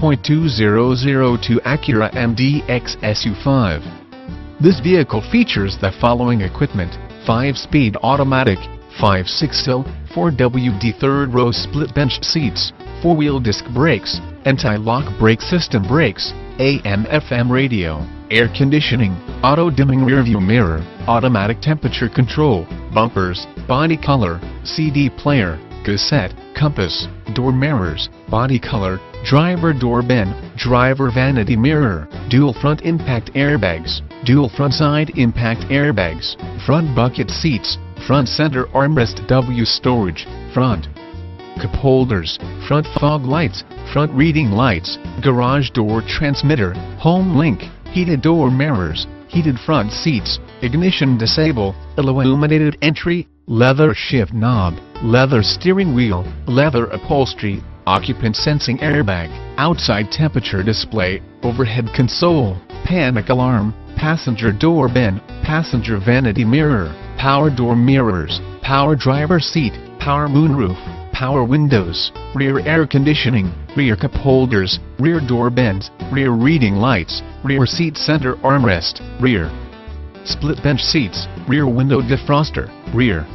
1.2002 Acura MDX SU5. This vehicle features the following equipment, 5-speed automatic, 5-6-sill, 4WD third-row split bench seats, 4-wheel disc brakes, anti-lock brake system brakes, AM-FM radio, air conditioning, auto-dimming rearview mirror, automatic temperature control, bumpers, body color, CD player, cassette, compass, door mirrors, body color, driver door bin, driver vanity mirror, dual front impact airbags, dual front side impact airbags, front bucket seats, front center armrest W storage, front cup holders, front fog lights, front reading lights, garage door transmitter, HomeLink, heated door mirrors, heated front seats, ignition disable, illuminated entry, leather shift knob, leather steering wheel, leather upholstery, occupant sensing airbag, outside temperature display, overhead console, panic alarm, passenger door bin, passenger vanity mirror, power door mirrors, power driver seat, power moonroof, power windows, rear air conditioning, rear cup holders, rear door bins, rear reading lights, rear seat center armrest, rear split bench seats, rear window defroster, rear